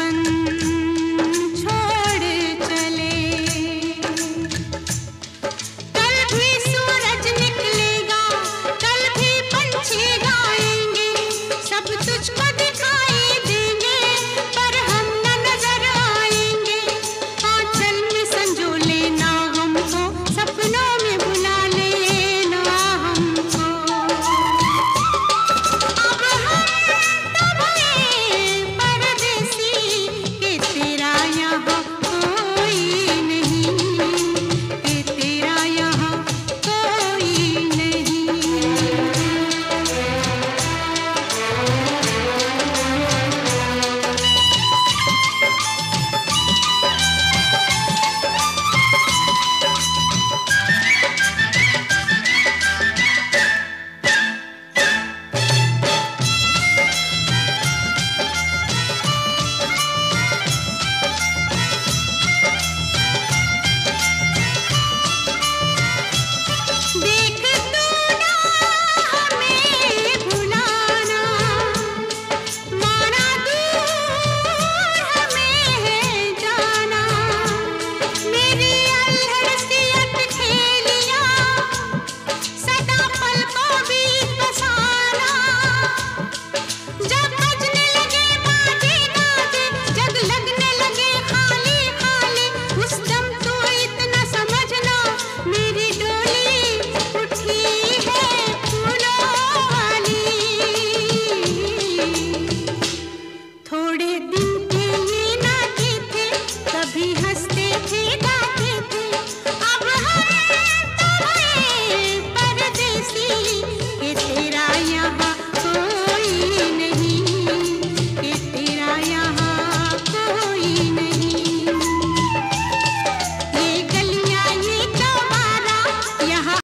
बस बचपन छोड़